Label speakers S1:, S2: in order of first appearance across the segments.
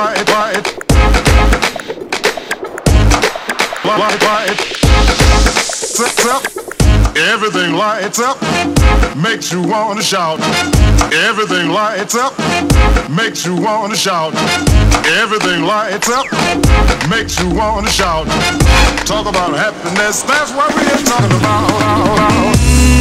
S1: Light, light. Light, light. Up. Everything lights up. Makes you wanna shout. Everything lights up. Makes you wanna shout. Everything lights up. Makes you wanna shout. Talk about happiness. That's what we're talking about.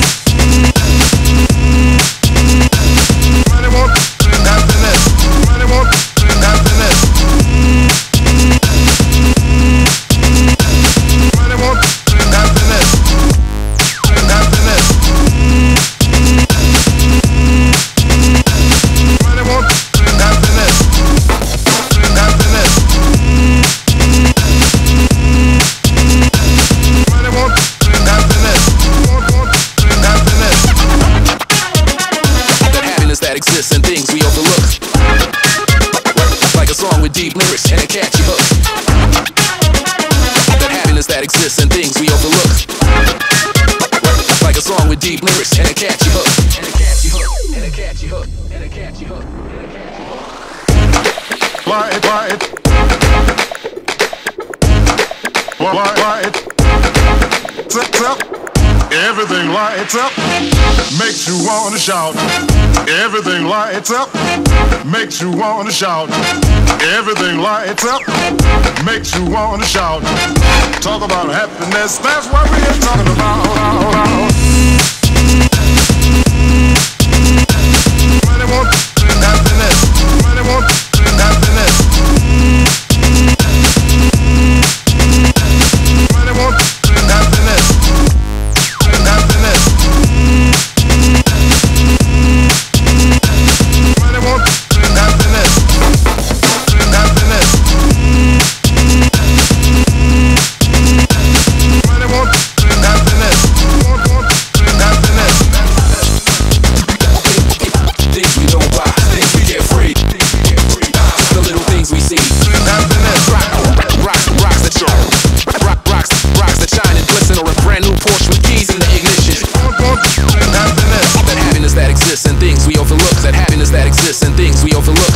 S2: That exists in things we overlook. Like a song with deep lyrics and a catchy hook. That happiness that exists in things we overlook. Like a song with deep lyrics and a catchy hook. And a catchy hook. And a catchy hook. And a catchy hook. And a catchy hook.
S1: Light, light. Light, light. Lights up. Everything lights up. Makes you wanna shout. Everything lights up. Makes you wanna shout. Everything lights up. Makes you wanna shout. Talk about happiness. That's what we're talking about. and things we overlook.